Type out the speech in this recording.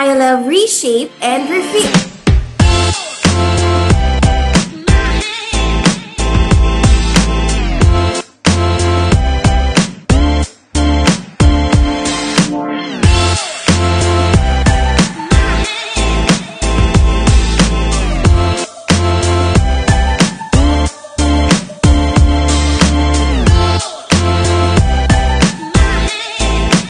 I love reshape and refit.